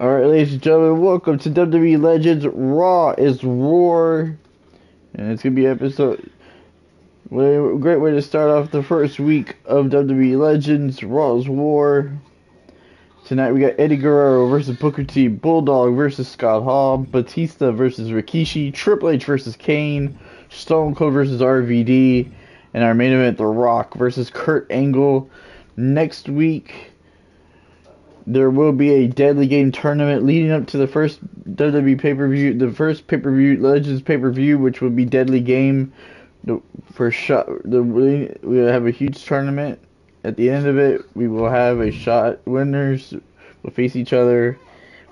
Alright, ladies and gentlemen, welcome to WWE Legends Raw is War. And it's going to be episode. Great way to start off the first week of WWE Legends Raw is War. Tonight we got Eddie Guerrero versus Booker T, Bulldog versus Scott Hall, Batista versus Rikishi, Triple H versus Kane, Stone Cold versus RVD, and our main event, The Rock versus Kurt Angle. Next week, there will be a Deadly Game tournament leading up to the first WWE pay per view, the first pay per view Legends pay per view, which will be Deadly Game. The for shot, the we will have a huge tournament. At the end of it, we will have a shot. Winners will face each other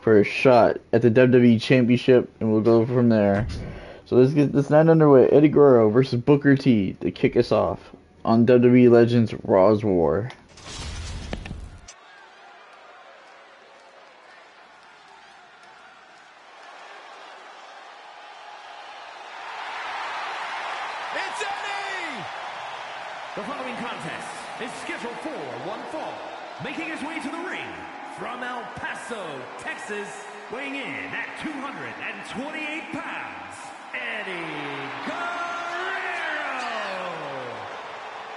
for a shot at the WWE Championship, and we'll go from there. So let's get this night underway. Eddie Guerrero versus Booker T to kick us off on WWE Legends Raw's War. It's Eddie! The following contest is scheduled for one fall. Making his way to the ring from El Paso, Texas, weighing in at 228 pounds, Eddie Guerrero!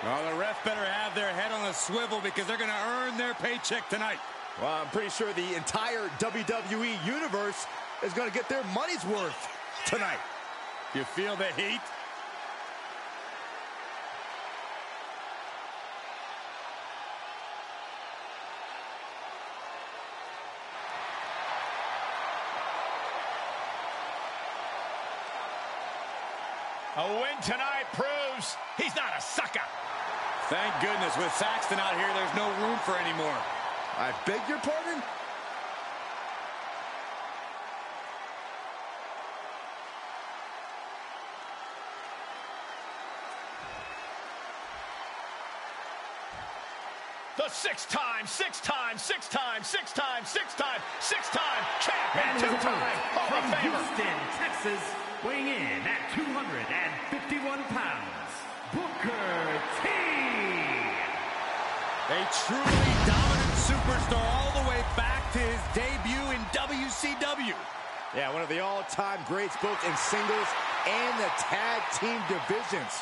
Well, the ref better have their head on a swivel because they're going to earn their paycheck tonight. Well, I'm pretty sure the entire WWE Universe is going to get their money's worth tonight. You feel the heat? A win tonight proves he's not a sucker. Thank goodness. With Saxton out here, there's no room for any more. I beg your pardon? The six-time, six-time, six-time, six-time, six-time, six-time champion, two-time Hall of Famer. Houston, Texas, weighing in at 251 pounds, Booker T! A truly dominant superstar all the way back to his debut in WCW. Yeah, one of the all-time greats both in singles and the tag team divisions.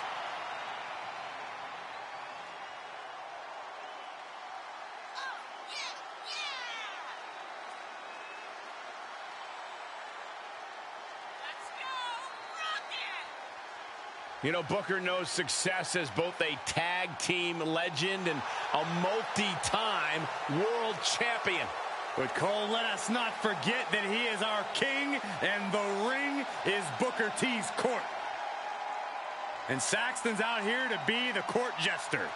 You know, Booker knows success as both a tag team legend and a multi-time world champion. But Cole, let us not forget that he is our king and the ring is Booker T's court. And Saxton's out here to be the court jester.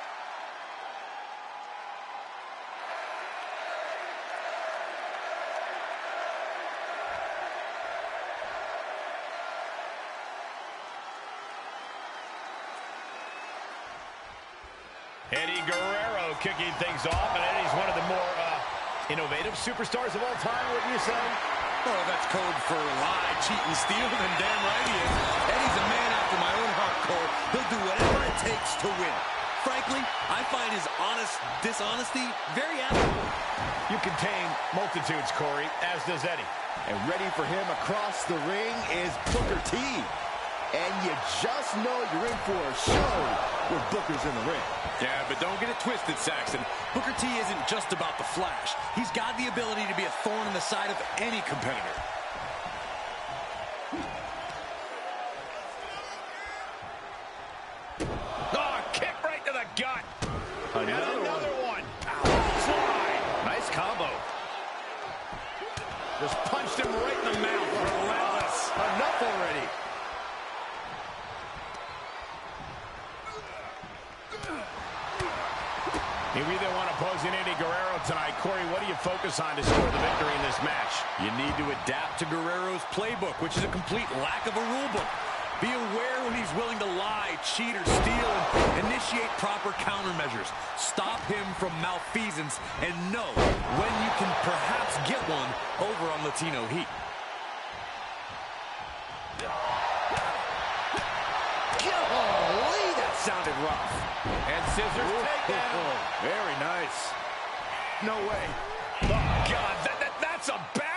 Eddie Guerrero kicking things off, and Eddie's one of the more uh, innovative superstars of all time, wouldn't you say? Oh, that's code for lie, cheat, and steal, then damn right he is. Eddie's a man after my own heart, Cole. He'll do whatever it takes to win. Frankly, I find his honest dishonesty very admirable. You contain multitudes, Corey, as does Eddie. And ready for him across the ring is Booker T. And you just know you're in for a show Booker's in the ring. Yeah, but don't get it twisted, Saxton. Booker T isn't just about the flash. He's got the ability to be a thorn in the side of any competitor. Oh, kick right to the gut. Another and another one. one. Slide. Nice combo. Just punched him right in the mouth. Relentless. Enough already. You either one opposing Eddie Guerrero tonight. Corey, what do you focus on to score the victory in this match? You need to adapt to Guerrero's playbook, which is a complete lack of a rule book. Be aware when he's willing to lie, cheat, or steal, and initiate proper countermeasures. Stop him from malfeasance, and know when you can perhaps get one over on Latino Heat. Golly, that sounded rough. And scissors takedown. Very nice. No way. Oh, God, that, that, that's a bad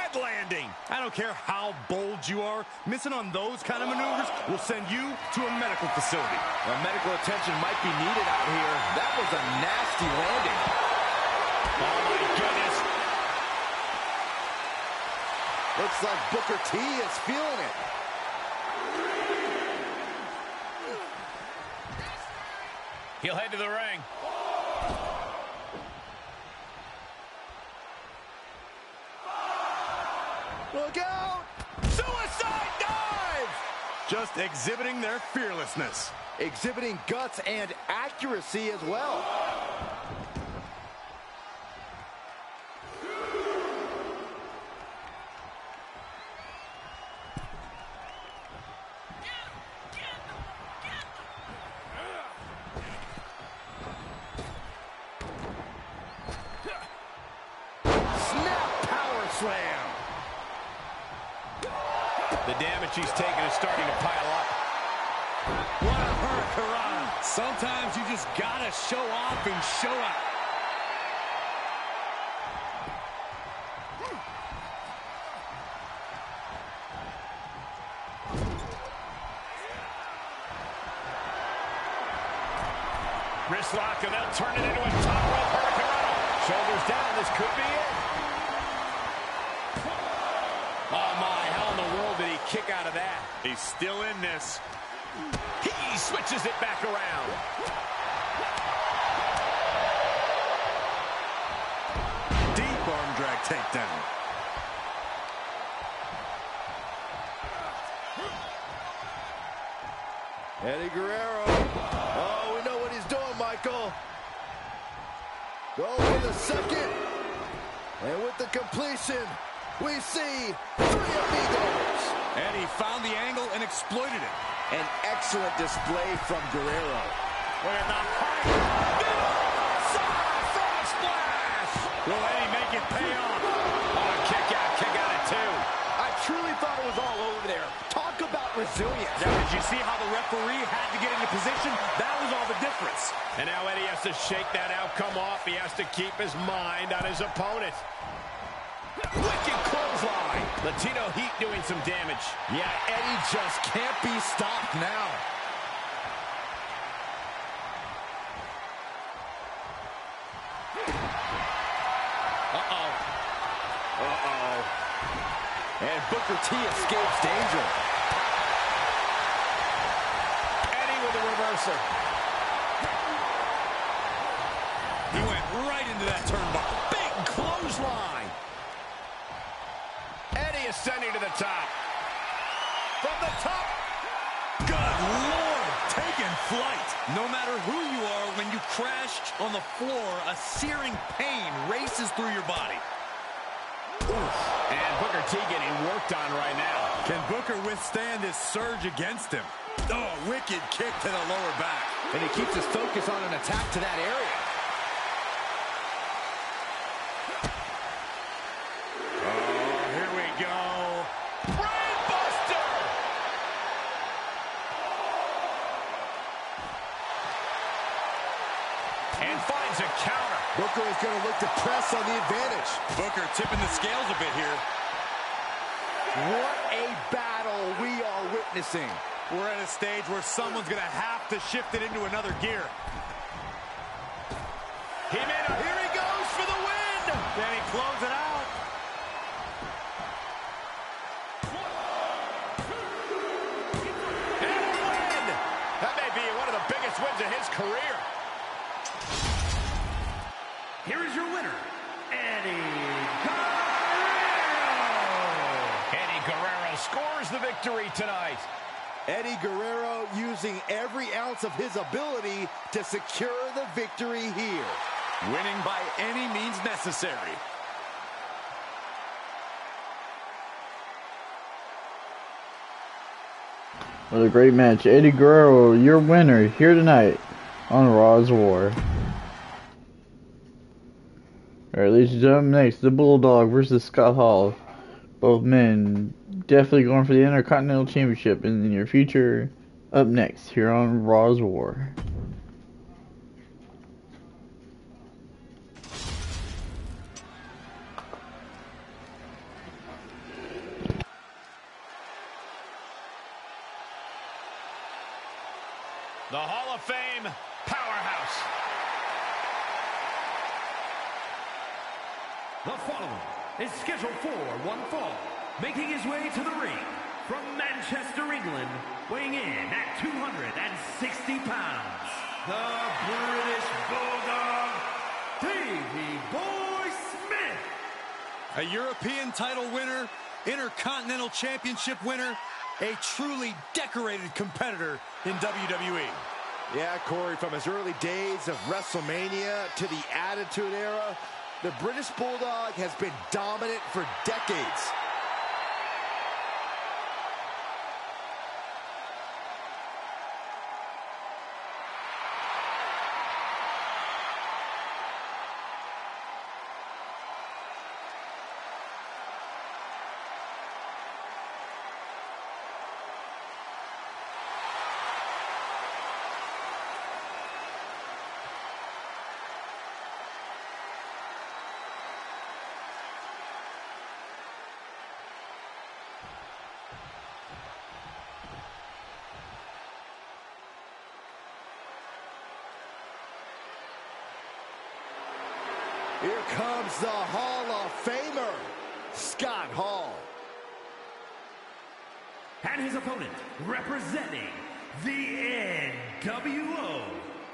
I don't care how bold you are, missing on those kind of maneuvers will send you to a medical facility. Well, medical attention might be needed out here. That was a nasty landing. Oh, my goodness. Looks like Booker T is feeling it. He'll head to the ring. Look out! Just exhibiting their fearlessness. Exhibiting guts and accuracy as well. Snap power slam! The damage he's taken is starting to pile up. What a hurricane. Sometimes you just gotta show off and show out. Wrist lock, and they'll turn it into a top rope hurricane. Shoulders down, this could be it. Oh my, how in the world did he kick out of that? He's still in this. He switches it back around. Deep arm drag takedown. Eddie Guerrero. Oh, we know what he's doing, Michael. Go for the second. And with the completion, we see three amigos. And he found the angle and exploited it. An excellent display from Guerrero. Look at the height. Side front splash. Will Eddie make it pay off? Oh, kick out, kick out at two. I truly thought it was all over there. Talk about resilience. Now, did you see how the referee had to get into position? That was all the difference. And now Eddie has to shake that outcome off. He has to keep his mind on his opponent. Wicked clothesline. Latino Heat doing some damage. Yeah, Eddie just can't be stopped now. Uh-oh. Uh-oh. And Booker T escapes danger. Eddie with a reversal. He went right into that turnbuckle. Big clothesline. Ascending to the top. From the top. Good Lord, taking flight. No matter who you are, when you crash on the floor, a searing pain races through your body. And Booker T getting worked on right now. Can Booker withstand this surge against him? Oh, wicked kick to the lower back. And he keeps his focus on an attack to that area. Oh, here we go. Brainbuster! And finds a counter. Booker is going to look to press on the advantage. Booker tipping the scales a bit here. What a battle we are witnessing. We're at a stage where someone's going to have to shift it into another gear. He made a... Here he goes for the win! Then he close it out. And a win! That may be one of the biggest wins of his career. Here is your winner, Eddie Guerrero. Eddie Guerrero scores the victory tonight. Eddie Guerrero using every ounce of his ability to secure the victory here. Winning by any means necessary. What a great match. Eddie Guerrero, your winner here tonight on Raw's War. Alright, ladies and gentlemen, next, the Bulldog versus Scott Hall. Both men definitely going for the Intercontinental Championship in the near future. Up next, here on Raw's War. The Hall of Fame powerhouse. The following is scheduled for one fall making his way to the ring from Manchester, England, weighing in at 260 pounds, the British Bulldog, Davey Boy Smith. A European title winner, Intercontinental Championship winner, a truly decorated competitor in WWE. Yeah, Corey, from his early days of WrestleMania to the Attitude Era, the British Bulldog has been dominant for decades. Here comes the Hall of Famer, Scott Hall. And his opponent, representing the NWO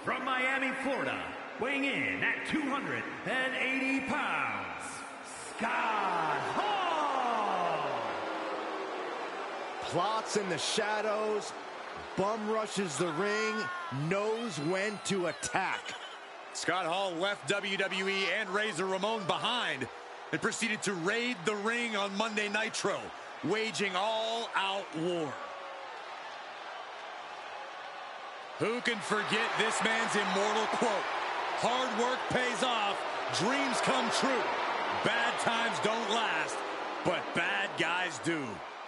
from Miami, Florida, weighing in at 280 pounds, Scott Hall. Plots in the shadows, bum rushes the ring, knows when to attack. Scott Hall left WWE and Razor Ramon behind and proceeded to raid the ring on Monday Nitro, waging all-out war. Who can forget this man's immortal quote? Hard work pays off, dreams come true. Bad times don't last, but bad guys do.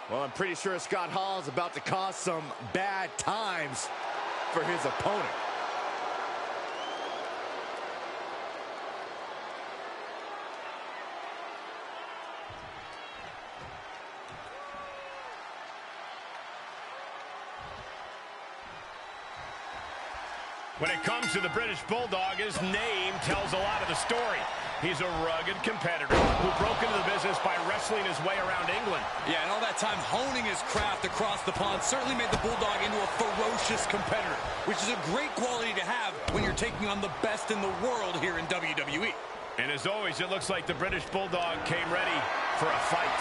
Well, I'm pretty sure Scott Hall is about to cause some bad times for his opponent. It comes to the British Bulldog, his name tells a lot of the story. He's a rugged competitor who broke into the business by wrestling his way around England. Yeah, and all that time honing his craft across the pond certainly made the Bulldog into a ferocious competitor, which is a great quality to have when you're taking on the best in the world here in WWE. And as always, it looks like the British Bulldog came ready for a fight.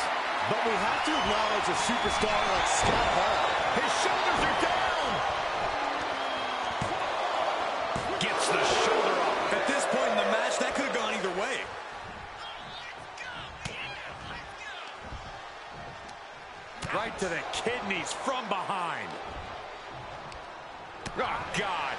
But we have to acknowledge a superstar like Scott Hall. His shoulders are down! To the kidneys from behind. Oh, God.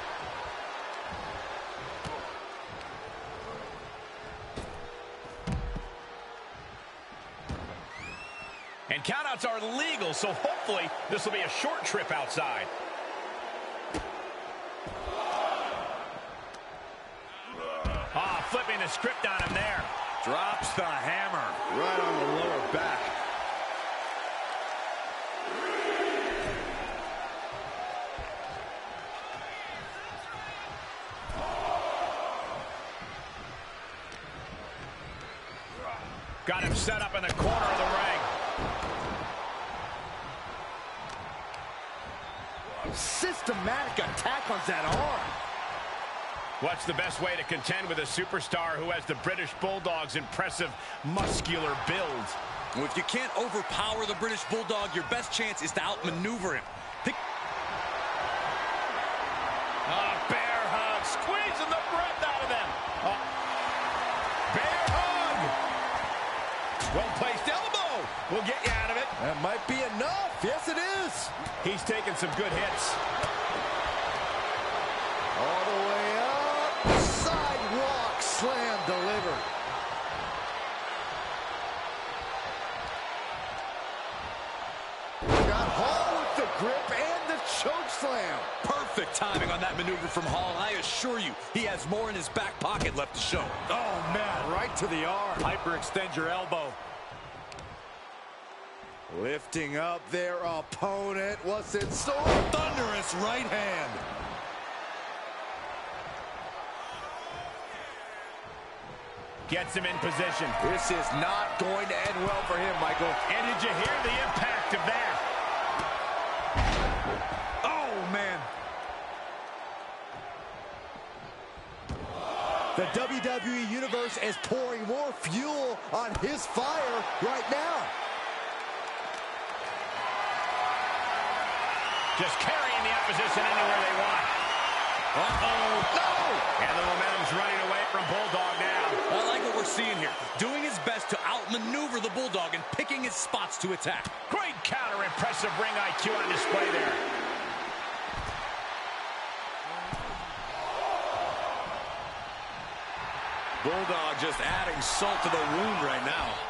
And countouts are legal, so hopefully this will be a short trip outside. Ah, flipping the script on him there. Drops the hammer. Right on the lower back. Got him set up in the corner of the ring. Systematic attack on that arm. What's the best way to contend with a superstar who has the British Bulldog's impressive muscular build? Well, if you can't overpower the British Bulldog, your best chance is to outmaneuver him. He's taking some good hits. All the way up. Sidewalk slam delivered. Got Hall with the grip and the choke slam. perfect timing on that maneuver from Hall. I assure you, he has more in his back pocket left to show. Oh, man, right to the arm. Hyperextend your elbow. Lifting up their opponent. What's it? So Thunderous right hand. Gets him in position. This is not going to end well for him, Michael. And did you hear the impact of that? Oh, man. The WWE Universe is pouring more fuel on his fire right now. Just carrying the opposition anywhere they want. Uh-oh. No! And the momentum's running away from Bulldog now. I like what we're seeing here. Doing his best to outmaneuver the Bulldog and picking his spots to attack. Great counter. Impressive ring IQ on display there. Bulldog just adding salt to the wound right now.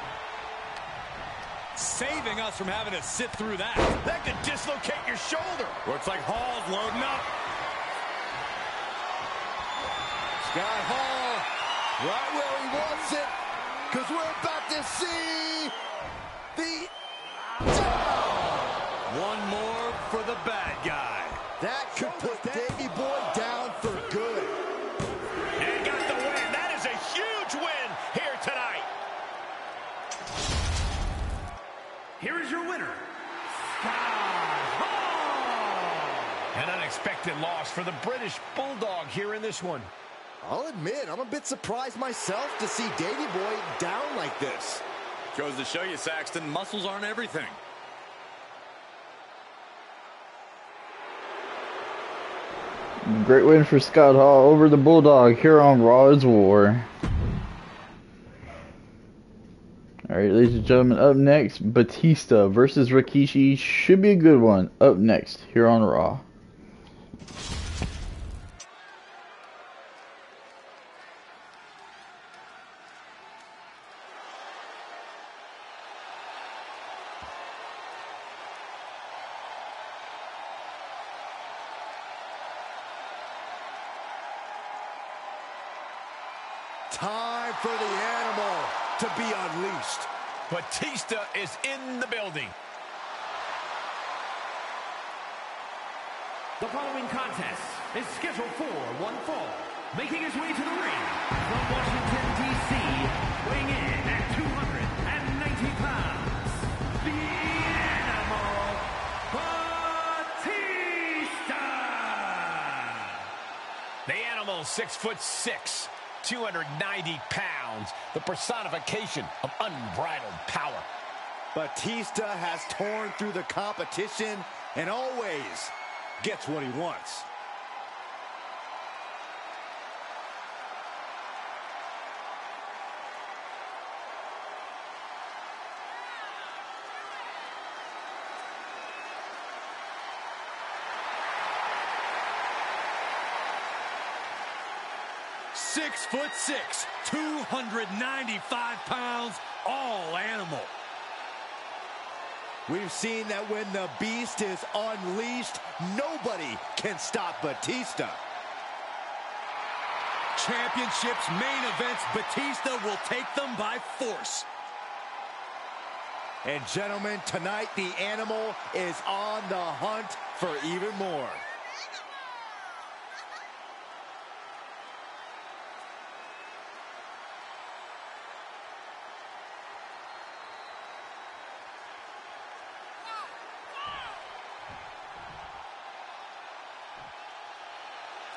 Saving us from having to sit through that. That could dislocate your shoulder. Looks like Hall's loading up. Scott Hall, right where he wants it, because we're about to see the One more for the bad guy. That could put loss for the British Bulldog here in this one. I'll admit, I'm a bit surprised myself to see Davey Boy down like this. Goes to show you, Saxton, muscles aren't everything. Great win for Scott Hall over the Bulldog here on Raw's War. Alright, ladies and gentlemen, up next, Batista versus Rikishi. Should be a good one. Up next, here on Raw. Thank you. Foot six, 290 pounds. The personification of unbridled power. Batista has torn through the competition and always gets what he wants. Six foot six, 295 pounds, all animal. We've seen that when the beast is unleashed, nobody can stop Batista. Championships, main events, Batista will take them by force. And gentlemen, tonight the animal is on the hunt for even more.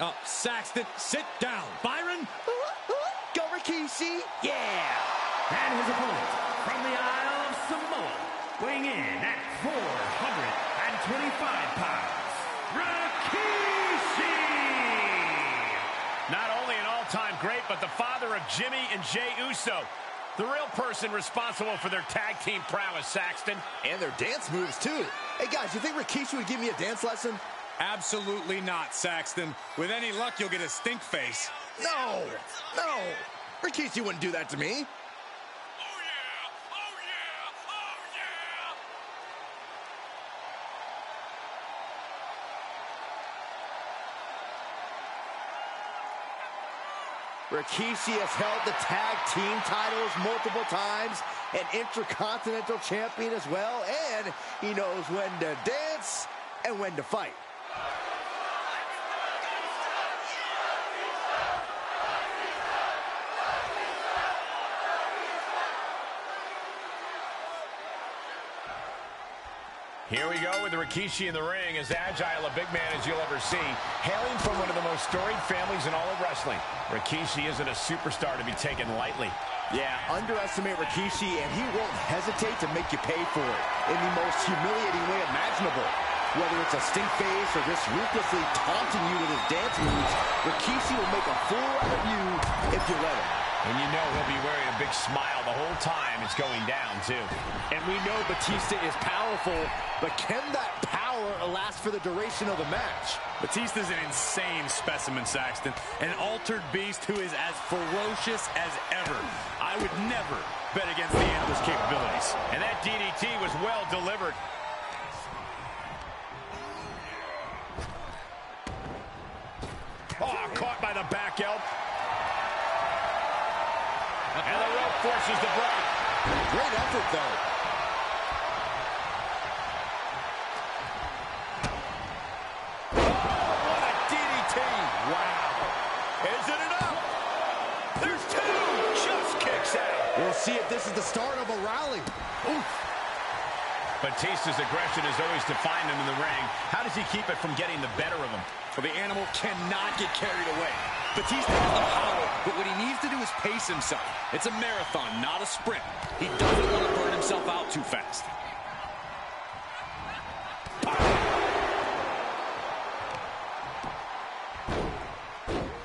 Oh, Saxton, sit down. Byron, Go Rikishi! Yeah! And his opponent from the Isle of Samoa, weighing in at 425 pounds, Rikishi! Not only an all-time great, but the father of Jimmy and Jay Uso. The real person responsible for their tag team prowess, Saxton. And their dance moves, too. Hey, guys, you think Rikishi would give me a dance lesson? Absolutely not, Saxton. With any luck, you'll get a stink face. No! No! Rikishi wouldn't do that to me. Oh, yeah. Oh, yeah. Oh, yeah. Rikishi has held the tag team titles multiple times, an intercontinental champion as well, and he knows when to dance and when to fight. Here we go with Rikishi in the ring, as agile a big man as you'll ever see, hailing from one of the most storied families in all of wrestling. Rikishi isn't a superstar to be taken lightly. Yeah, underestimate Rikishi, and he won't hesitate to make you pay for it in the most humiliating way imaginable. Whether it's a stink face or just ruthlessly taunting you with his dance moves, Rikishi will make a fool out of you if you let him. And you know he'll be wearing a big smile the whole time it's going down, too. And we know Batista is powerful, but can that power last for the duration of the match? Batista's an insane specimen, Saxton. An altered beast who is as ferocious as ever. I would never bet against the animal's capabilities. And that DDT was well delivered. Oh, caught by the back elbow. Forces the break. Great effort, though. Oh, what a DDT. Wow. Is it enough? There's two. Just kicks out. We'll see if this is the start of a rally. Oof. Batista's aggression has always defined him in the ring. How does he keep it from getting the better of him? Well, the animal cannot get carried away. Batista has the power, but what he needs to do is pace himself. It's a marathon, not a sprint. He doesn't want to burn himself out too fast.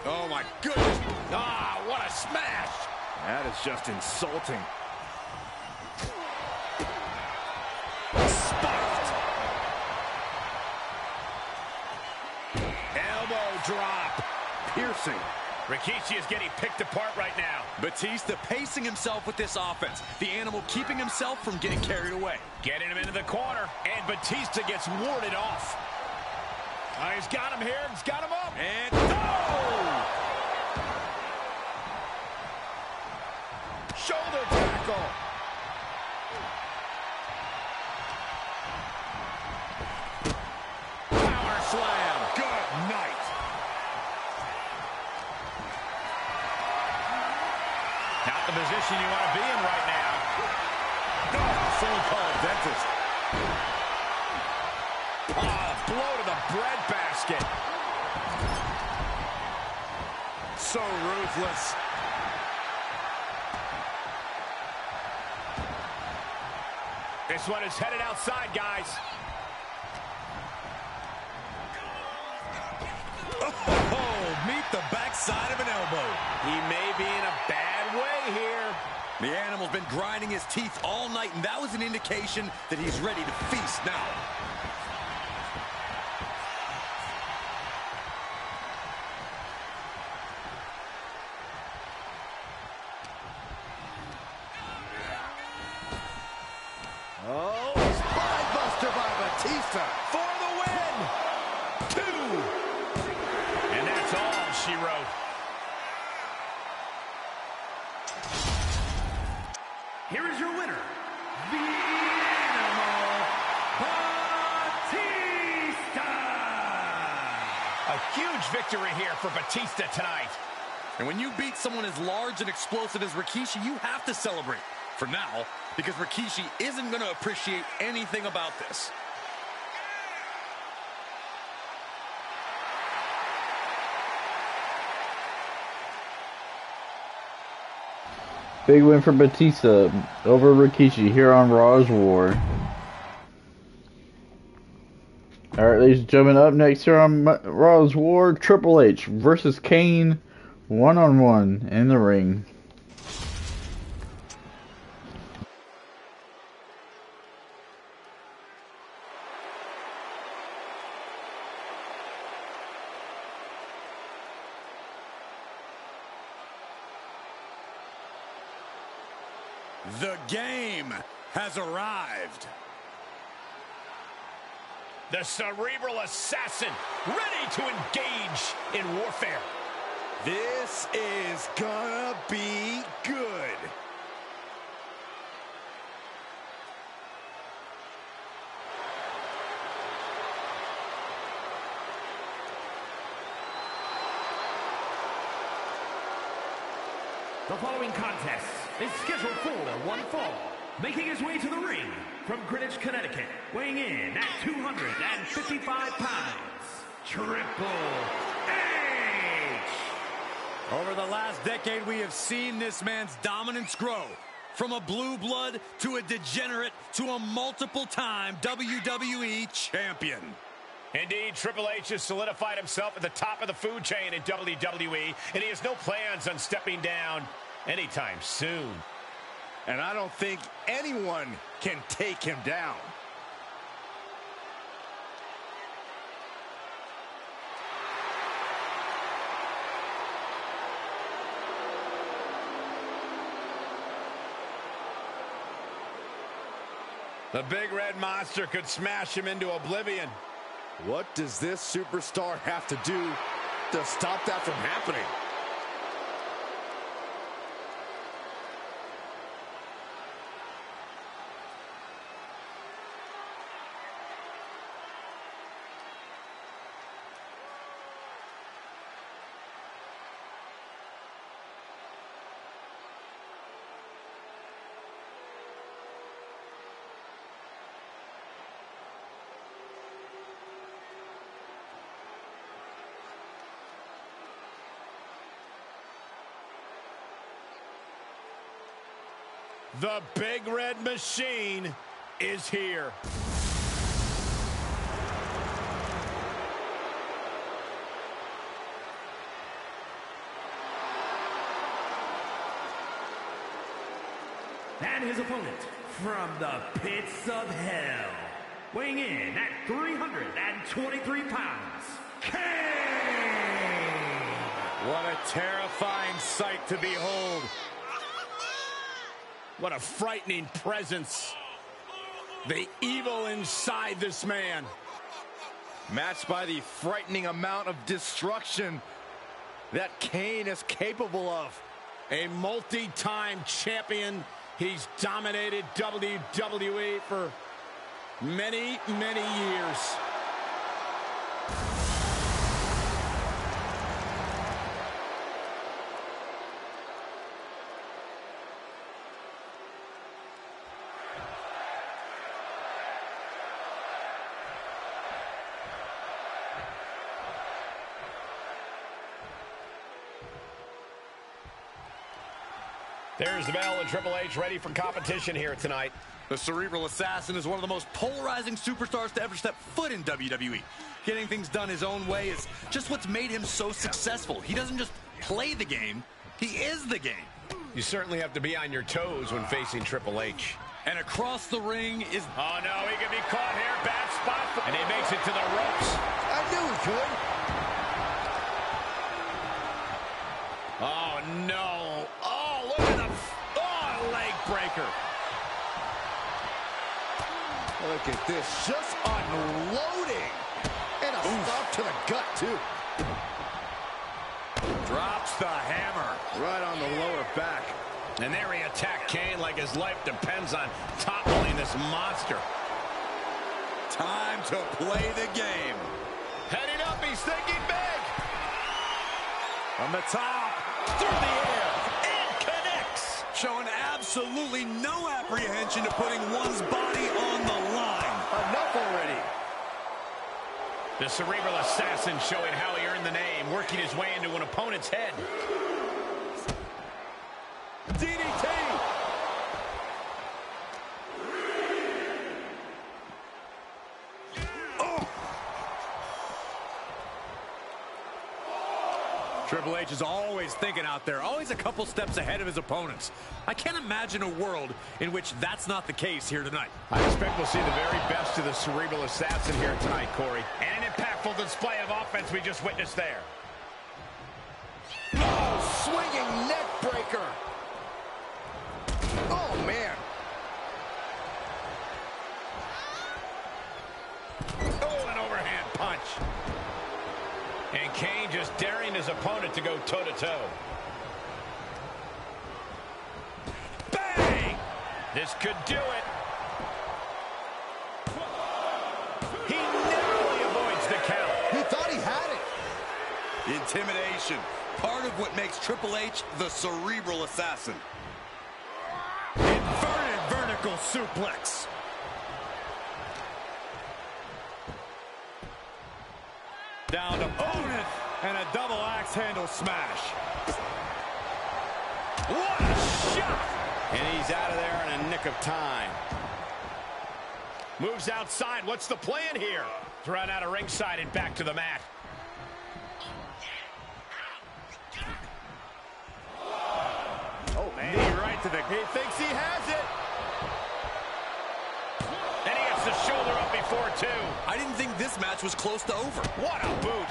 Oh, my goodness. Ah, what a smash. That is just insulting. Spiked. Elbow drop. Piercing. Rikishi is getting picked apart right now. Batista pacing himself with this offense. The animal keeping himself from getting carried away. Getting him into the corner, and Batista gets warded off. Oh, he's got him here. He's got him up. And Oh! Position you want to be in right now. Oh, someone call a dentist. Oh, blow to the bread basket. So ruthless. This one is headed outside, guys. Oh, meet the backside of an elbow. He may be in a bad way here. Animal's been grinding his teeth all night, and that was an indication that he's ready to feast now. Here is your winner, the Animal Batista. A huge victory here for Batista tonight. And when you beat someone as large and explosive as Rikishi, you have to celebrate. For now, because Rikishi isn't going to appreciate anything about this. Big win for Batista over Rikishi here on Raw's War. Alright, ladies and gentlemen, up next here on Raw's War, Triple H versus Kane, one on one in the ring. The game has arrived. The cerebral assassin ready to engage in warfare. This is gonna be good. The following contest is scheduled for one fall, making his way to the ring from Greenwich, Connecticut, weighing in at 255 pounds, Triple H! Over the last decade, we have seen this man's dominance grow. From a blue blood to a degenerate to a multiple-time WWE champion. Indeed, Triple H has solidified himself at the top of the food chain in WWE, and he has no plans on stepping down anytime soon. And I don't think anyone can take him down. The big red monster could smash him into oblivion. What does this superstar have to do to stop that from happening? The Big Red Machine is here. And his opponent from the pits of hell, weighing in at 323 pounds, Kane! What a terrifying sight to behold. What a frightening presence. The evil inside this man. Matched by the frightening amount of destruction that Kane is capable of. A multi-time champion. He's dominated WWE for many, many years. There's the bell and Triple H ready for competition here tonight. The Cerebral Assassin is one of the most polarizing superstars to ever step foot in WWE. Getting things done his own way is just what's made him so successful. He doesn't just play the game, he is the game. You certainly have to be on your toes when facing Triple H. And across the ring is... Oh no, he could be caught here. Bad spot. And he makes it to the ropes. I knew he could. Oh no. Oh, look at the... Oh, leg breaker. Look at this, just unloading. And a stop to the gut, too. Drops the hammer. Right on the lower back. And there he attacked Kane like his life depends on toppling this monster. Time to play the game. Heading up, he's thinking big. From the top, through the air. Showing absolutely no apprehension to putting one's body on the line. Enough already. The Cerebral Assassin showing how he earned the name, working his way into an opponent's head. DDT. Triple H is always thinking out there, always a couple steps ahead of his opponents. I can't imagine a world in which that's not the case here tonight. I expect we'll see the very best of the Cerebral Assassin here tonight, Corey. And an impactful display of offense we just witnessed there. Oh, swinging neck breaker. Oh, man. Oh, an overhand punch. And Kane just daring his opponent to go toe-to-toe. Bang! This could do it. He narrowly avoids the count. He thought he had it. Intimidation, part of what makes Triple H the cerebral assassin. Inverted vertical suplex. Down to own it, and a double axe handle smash. What a shot! And he's out of there in a nick of time. Moves outside. What's the plan here? Thrown out of ringside and back to the mat. Oh, man. Knee right to the... He thinks he has it. And he gets the shoulder up before two. I didn't think this match was close to over. What a boot.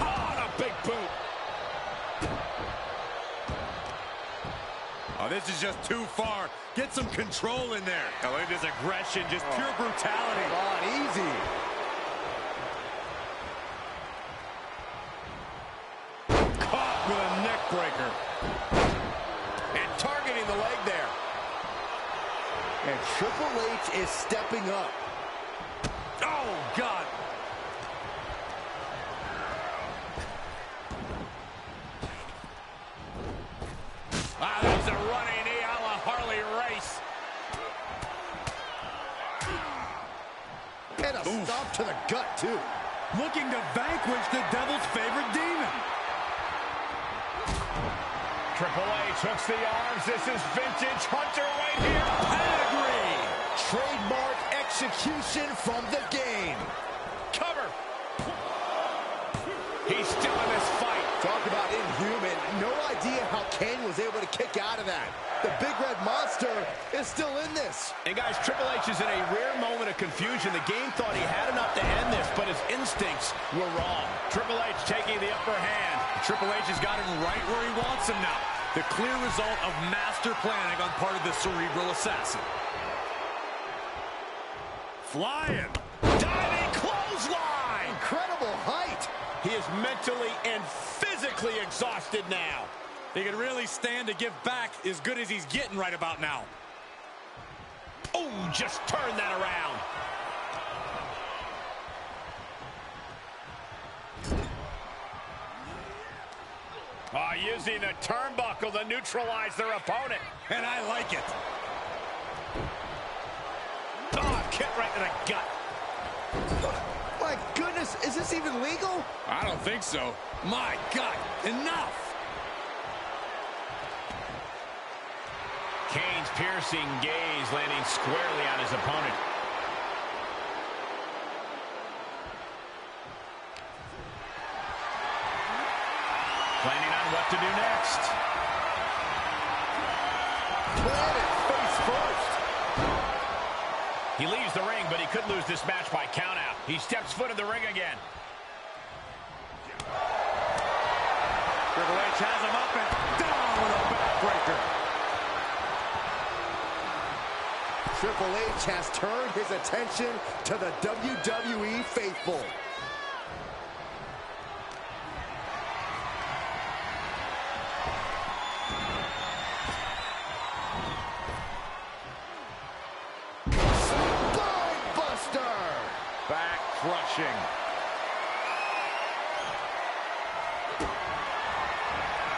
Oh, a big boot. Oh, this is just too far. Get some control in there. Oh, look at this aggression, just oh. pure brutality. Come on, easy. Caught with a neck breaker. And targeting the leg there. And Triple H is stepping up. Oh, God. Ah, there's a running knee a la Harley Race. And a stop to too. Looking to vanquish the devil's favorite demon. Triple H hooks the arms. This is vintage Hunter right here. Pedigree. Trademark execution from the game. Cover. He's still in this fight. Talk about inhuman. No idea how Kane was able kick out of that. The big red monster is still in this. And guys, Triple H is in a rare moment of confusion. The game thought he had enough to end this, but his instincts were wrong. Triple H taking the upper hand. Triple H has got him right where he wants him now. The clear result of master planning on part of the cerebral assassin. Flying. Diving clothesline. Incredible height. He is mentally and physically exhausted now. He can really stand to give back as good as he's getting right about now. Oh, just turn that around. Oh, using the turnbuckle to neutralize their opponent. And I like it. Oh, kick right to the gut. My goodness, is this even legal? I don't think so. My God, enough. Kane's piercing gaze landing squarely on his opponent. Planning on what to do next. Planet face first. He leaves the ring, but he could lose this match by countout. He steps foot in the ring again. Triple H has him up and down with a backbreaker. Triple H has turned his attention to the WWE faithful. Back crushing.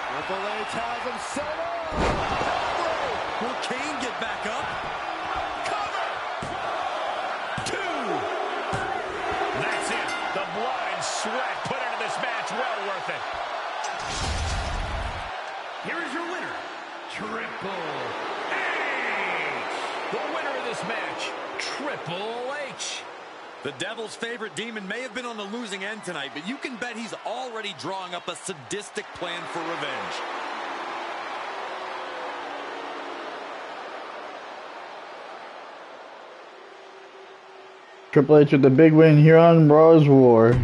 Triple H has him set up. Will Kane get back up? Sweat put into this match. Well worth it. Here is your winner, Triple H. The winner of this match, Triple H. The Devil's favorite demon may have been on the losing end tonight, but you can bet he's already drawing up a sadistic plan for revenge. Triple H with the big win here on Raw's War.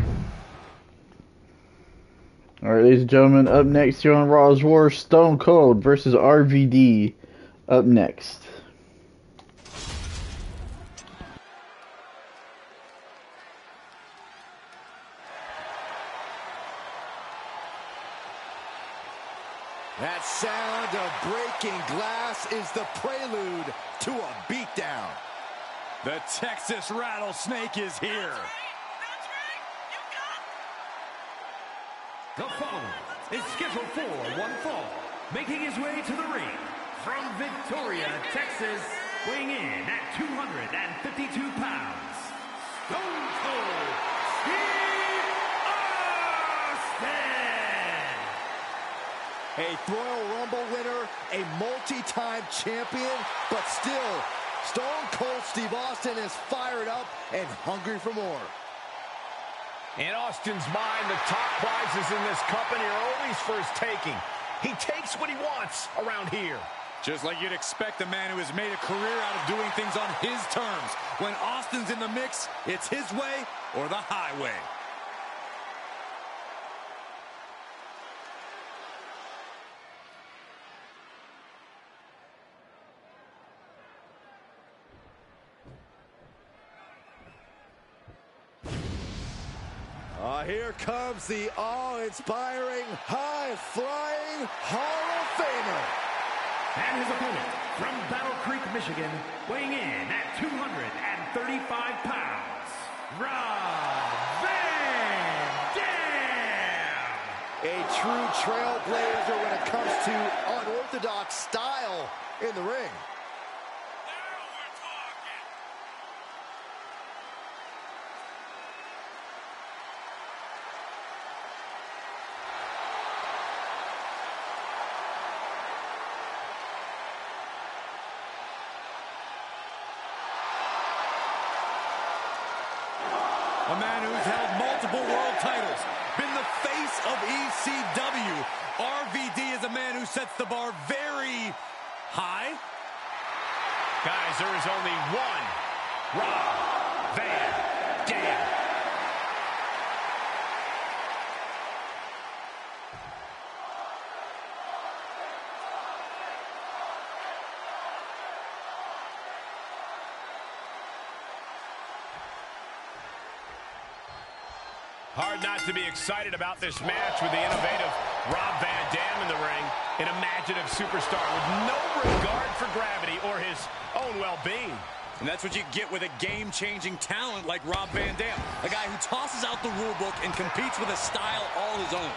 Alright, ladies and gentlemen, up next here on Raw's War, Stone Cold versus RVD. Up next. That sound of breaking glass is the prelude to a beatdown. The Texas Rattlesnake is here. The following is scheduled for one fall. Making his way to the ring from Victoria, Texas, weighing in at 252 pounds, Stone Cold Steve Austin! A Royal Rumble winner, a multi-time champion, but still, Stone Cold Steve Austin is fired up and hungry for more. In Austin's mind, the top prizes in this company are always for his taking. He takes what he wants around here. Just like you'd expect a man who has made a career out of doing things on his terms. When Austin's in the mix, it's his way or the highway. Uh, here comes the awe-inspiring, high-flying Hall of Famer. And his opponent from Battle Creek, Michigan, weighing in at 235 pounds, Rob Van Dam! A true trailblazer when it comes to unorthodox style in the ring. A man who's held multiple world titles, been the face of ECW. RVD is a man who sets the bar very high. Guys, there is only one Rob Van Dam. Hard not to be excited about this match with the innovative Rob Van Dam in the ring, an imaginative superstar with no regard for gravity or his own well-being. And that's what you get with a game-changing talent like Rob Van Dam. A guy who tosses out the rulebook and competes with a style all his own.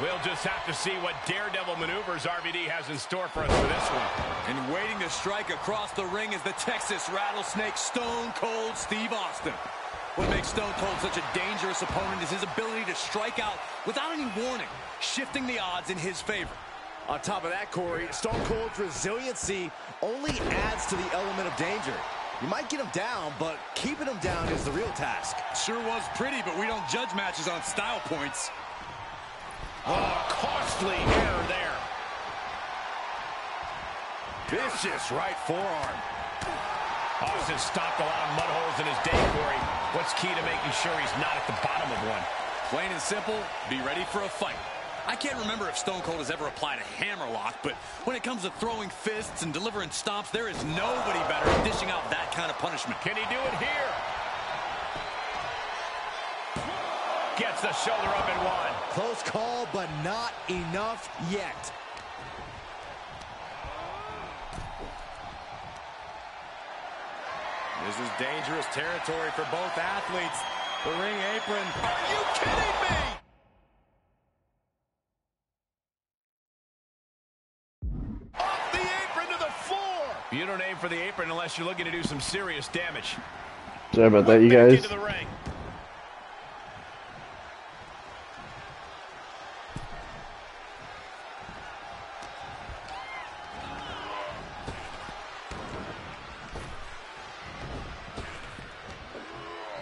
We'll just have to see what daredevil maneuvers RVD has in store for us for this one. And waiting to strike across the ring is the Texas Rattlesnake Stone Cold Steve Austin. What makes Stone Cold such a dangerous opponent is his ability to strike out without any warning, shifting the odds in his favor. On top of that, Corey, Stone Cold's resiliency only adds to the element of danger. You might get him down, but keeping him down is the real task. Sure was pretty, but we don't judge matches on style points. Oh, costly error there. Vicious right forearm. Austin stopped a lot of mud holes in his day, Corey. What's key to making sure he's not at the bottom of one? Plain and simple, be ready for a fight. I can't remember if Stone Cold has ever applied a hammerlock, but when it comes to throwing fists and delivering stomps, there is nobody better at dishing out that kind of punishment. Can he do it here? Gets the shoulder up and one. Close call, but not enough yet. This is dangerous territory for both athletes. The ring apron. Are you kidding me? Off the apron to the floor. You don't aim for the apron unless you're looking to do some serious damage. Sorry about that, you guys. into the ring.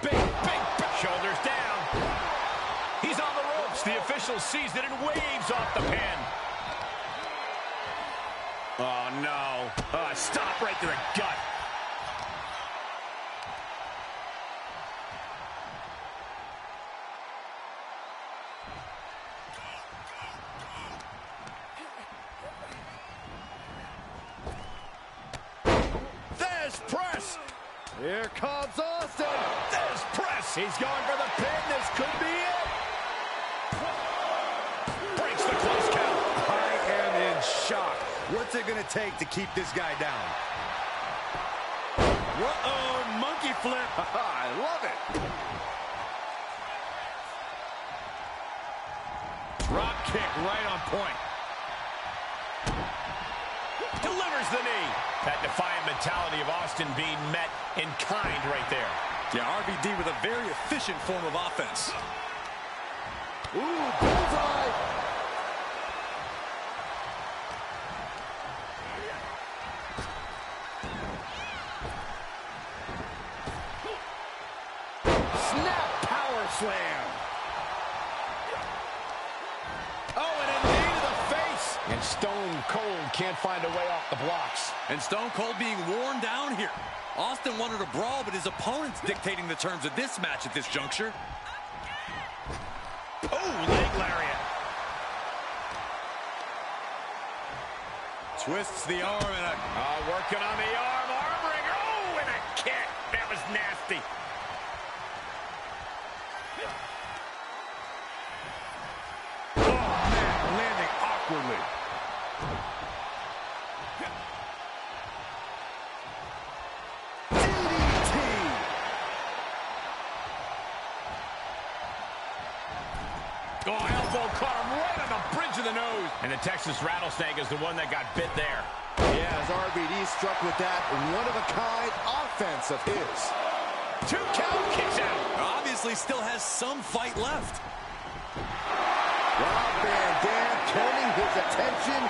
Big, big, big shoulders down. He's on the ropes. The official sees it and waves off the pin. Oh, no. Uh, stop right to the gut. Thesz press. Here comes Austin. Thesz press. He's going for the pin. This could be it. Breaks the close count. I am in shock. What's it going to take to keep this guy down? Uh-oh, monkey flip. I love it. Drop kick right on point. Delivers the knee. That defiant mentality of Austin being met in kind right there. Yeah, RVD with a very efficient form of offense. Ooh, bullseye. Snap power slam. Oh, and a knee to the face. And Stone Cold can't find a way off the blocks. And Stone Cold being worn down here. Austin wanted a brawl, but his opponent's dictating the terms of this match at this juncture. Oh, leg lariat. Twists the arm and a... Oh, working on the arm. Arm wringer. Oh, and a kick. That was nasty. Elbow caught him right on the bridge of the nose. And the Texas Rattlesnake is the one that got bit there. Yeah, as RVD struck with that one-of-a-kind offense of his. Two count kicks out. Obviously still has some fight left. Rob Van Dam turning his attention.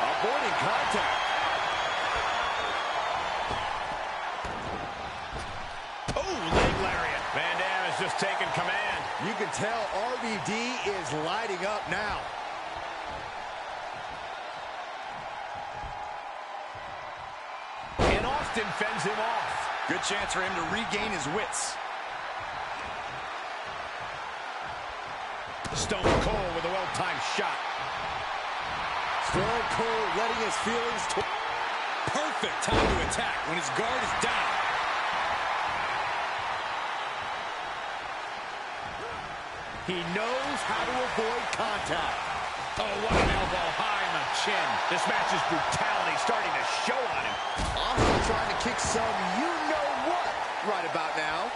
Avoiding contact. Oh, leg lariat. Van Dam has just taken command. You can tell RVD is lighting up now. And Austin fends him off. Good chance for him to regain his wits. Stone Cold with a well-timed shot. Stone Cold letting his feelings to Perfect time to attack when his guard is down. He knows how to avoid contact. Oh, what an elbow high in the chin. This match's brutality starting to show on him. Austin trying to kick some you-know-what right about now.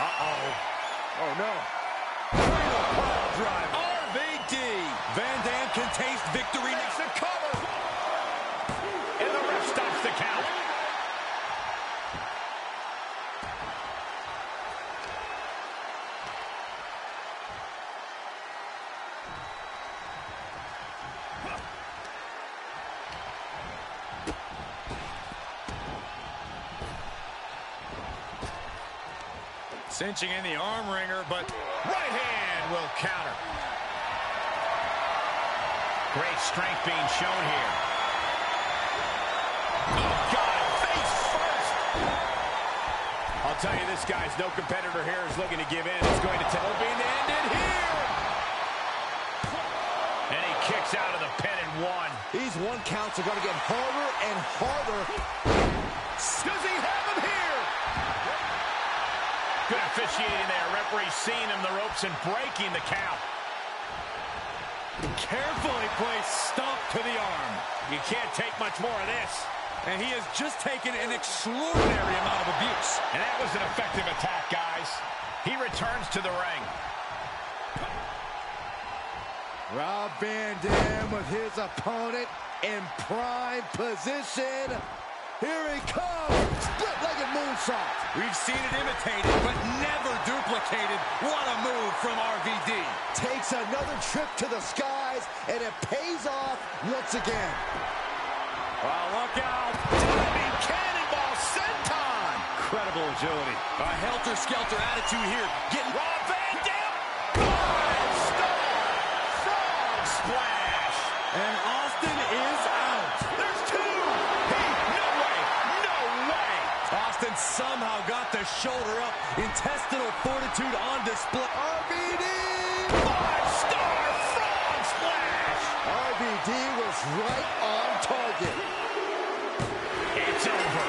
Uh-oh. Oh, no. Drive. RVD. Van Dam can taste victory Makes now. the cover. And the ref stops the count. Cinching in the arm wringer, but Right hand will counter. Great strength being shown here. Oh, God, face first. I'll tell you, this guy's no competitor here is looking to give in. It's going to tell being ended here. And he kicks out of the pin and one. These one counts are going to get harder and harder. Does he have him here? Officiating there. Referee seeing him the ropes and breaking the count. carefully placed stomp to the arm. You can't take much more of this. And he has just taken an extraordinary amount of abuse. And that was an effective attack, guys. He returns to the ring. Rob Van Dam with his opponent in prime position. Here he comes. Split-legged moonsault. We've seen it imitated, but never duplicated. What a move from RVD. Takes another trip to the skies, and it pays off once again. Oh, look out. Diving cannonball senton. Incredible agility. A helter-skelter attitude here. Getting Rob Van Dam. Five star frog splash. And Austin is out. There's two. He, no way, no way. Austin somehow got the shoulder up. Intestinal fortitude on display. RVD. Five star frog splash. RVD was right on target. It's over.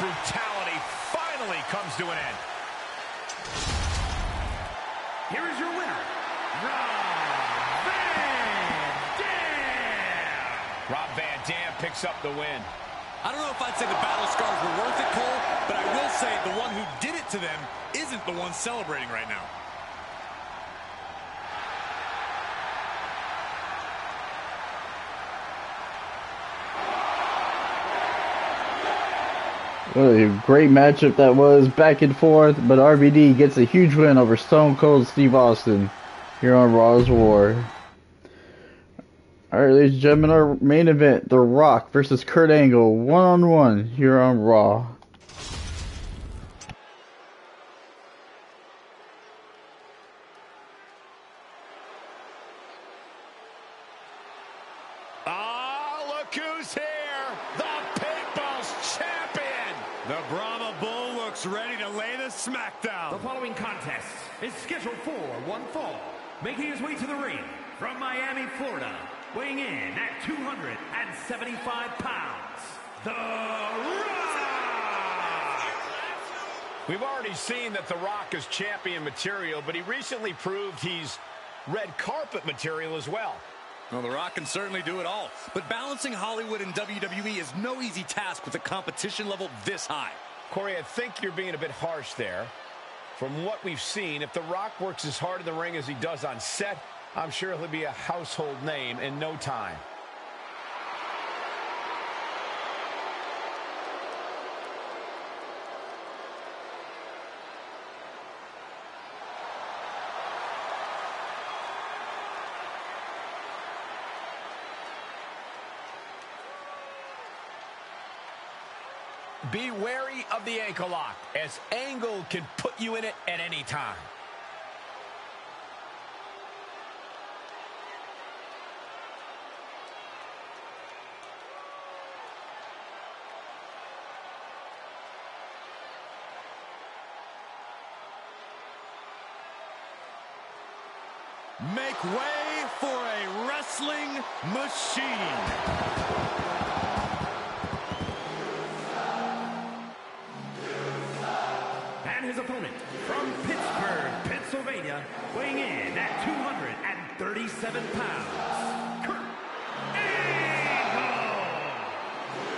Brutality finally comes to an end. Here is your winner, Rob Van Dam. Rob Van Dam picks up the win. I don't know if I'd say the battle scars were worth it, Cole, but I will say the one who did it to them isn't the one celebrating right now. What a great matchup that was, back and forth, but RVD gets a huge win over Stone Cold Steve Austin here on Raw's War. Alright, ladies and gentlemen, our main event, The Rock versus Kurt Angle, one on one here on Raw. Ah, look who's here! The People's Champion! The Brahma Bull looks ready to lay the smackdown. The following contest is scheduled for one fall, making his way to the ring from Miami, Florida, weighing in at 275 pounds, The Rock! We've already seen that The Rock is champion material, but he recently proved he's red carpet material as well. Well, The Rock can certainly do it all, but balancing Hollywood and WWE is no easy task with a competition level this high. Corey, I think you're being a bit harsh there. From what we've seen, if The Rock works as hard in the ring as he does on set, I'm sure he'll be a household name in no time. Be wary of the ankle lock, as Angle can put you in it at any time. Make way for a wrestling machine. And his opponent from Pittsburgh, Pennsylvania, weighing in at 237 pounds, Kurt Angle!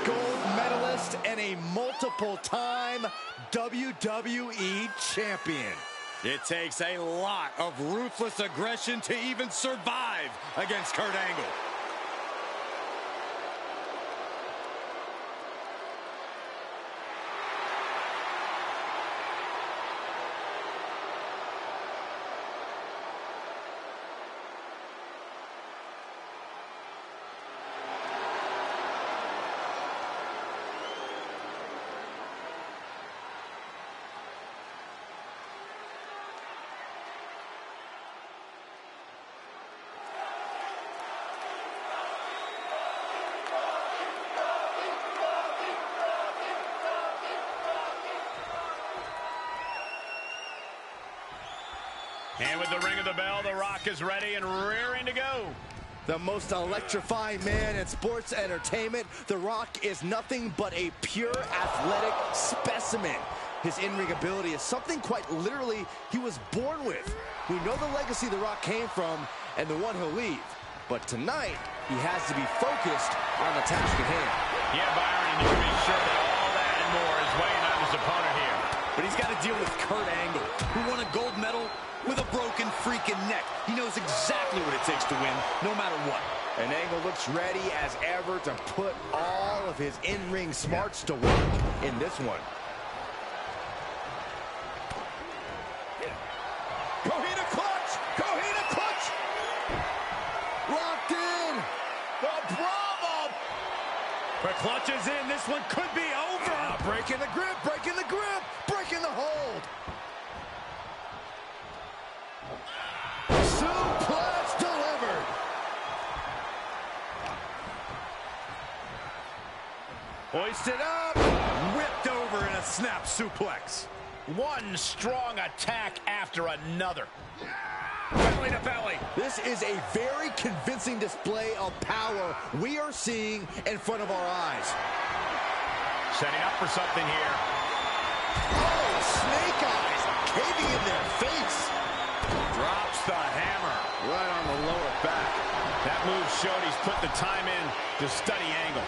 Gold medalist and a multiple-time WWE champion. It takes a lot of ruthless aggression to even survive against Kurt Angle. And with the ring of the bell, The Rock is ready and rearing to go. The most electrifying man in sports entertainment, The Rock is nothing but a pure athletic specimen. His in-ring ability is something quite literally he was born with. We know the legacy The Rock came from and the one he'll leave. But tonight, he has to be focused on the task at hand. Yeah, Byron, you can be sure that and more is weighing on his opponent here. But he's got to deal with Kurt Angle, who won a gold medal with a broken freaking neck. He knows exactly what it takes to win, no matter what. And Angle looks ready as ever to put all of his in-ring smarts to work in this one. Kohina clutch! Kohina clutch! Locked in! The Bravo! The clutch is in. This one could be over. Ah, breaking the grip, breaking the grip, breaking the hold. Suplex delivered. Hoisted up. Whipped over in a snap suplex. One strong attack after another. Belly to belly. This is a very convincing display of power we are seeing in front of our eyes. Setting up for something here. Oh, snake eyes caving in their face. Drops the hammer right on the lower back. That move showed he's put the time in to study angle.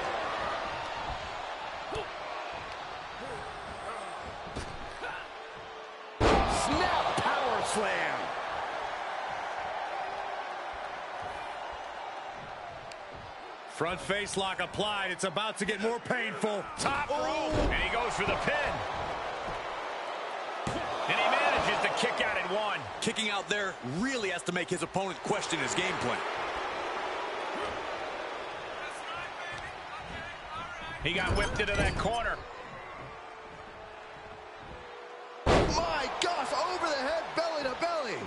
Front face lock applied. It's about to get more painful. Top rope. Oh. And he goes for the pin. And he manages to kick out at one. Kicking out there really has to make his opponent question his game plan. He got whipped into that corner. My gosh, over the head, belly to belly.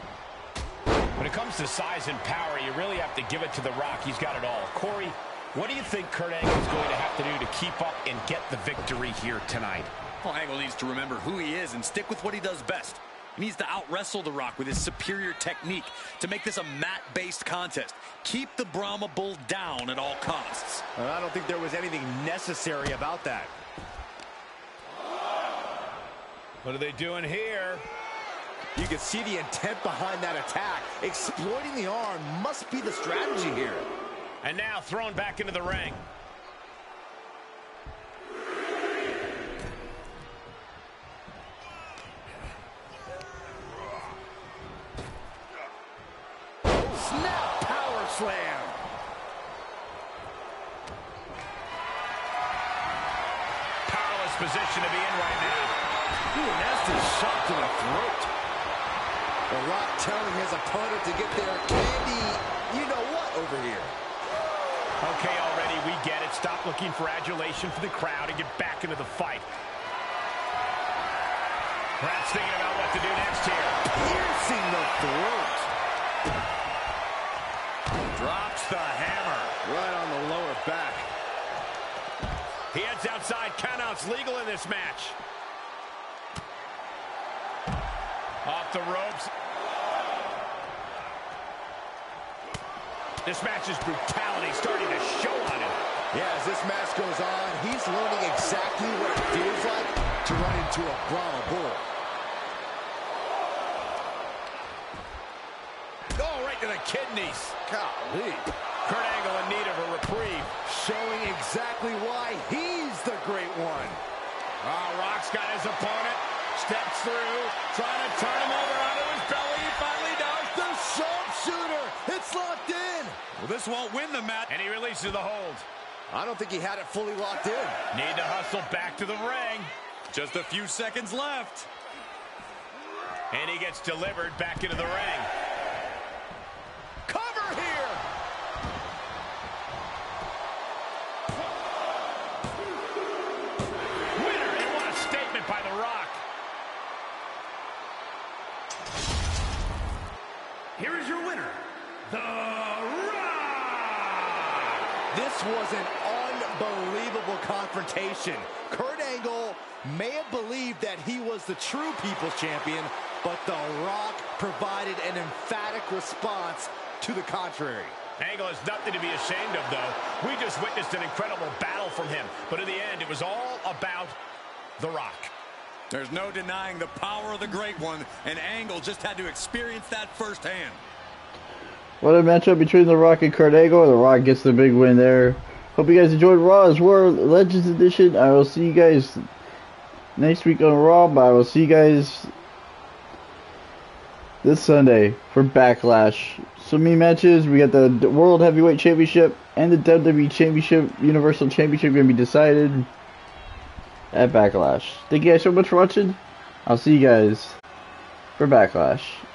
When it comes to size and power, you really have to give it to The Rock. He's got it all. Corey, what do you think Kurt Angle is going to have to do to keep up and get the victory here tonight? Well, Angle needs to remember who he is and stick with what he does best. He needs to out-wrestle The Rock with his superior technique to make this a mat-based contest. Keep the Brahma Bull down at all costs. And I don't think there was anything necessary about that. What are they doing here? You can see the intent behind that attack. Exploiting the arm must be the strategy here. And now thrown back into the ring. Snap power slam. Powerless position to be in right now. Ooh, nasty shot to the throat. The Rock telling his opponent to get their candy, you know what, over here. Okay, already, we get it. Stop looking for adulation for the crowd and get back into the fight. Perhaps thinking about what to do next here. Piercing the throat. Drops the hammer. Right on the lower back. He heads outside. Countouts legal in this match. Off the ropes. This match's brutality starting to show on him. Yeah, as this match goes on, he's learning exactly what it feels like to run into a Brahma Bull. Oh, right to the kidneys. Golly. Kurt Angle in need of a reprieve. Showing exactly why he's the great one. Oh, Rock's got his opponent. Steps through, trying to turn him over Well, this won't win the match. And he releases the hold. I don't think he had it fully locked in. Need to hustle back to the ring. Just a few seconds left. And he gets delivered back into the ring. Cover here. Winner, and what a statement by The Rock. Here is your winner, The Rock! This was an unbelievable confrontation. Kurt Angle may have believed that he was the true People's Champion, but The Rock provided an emphatic response to the contrary. Angle has nothing to be ashamed of, though. We just witnessed an incredible battle from him. But in the end, it was all about The Rock. There's no denying the power of the Great One, and Angle just had to experience that firsthand. What a matchup between The Rock and Angle. The Rock gets the big win there. Hope you guys enjoyed Raw's World Legends Edition. I will see you guys next week on Raw, but I will see you guys this Sunday for Backlash. So many matches. We got the World Heavyweight Championship and the WWE Championship, Universal Championship going to be decided at Backlash. Thank you guys so much for watching. I'll see you guys for Backlash.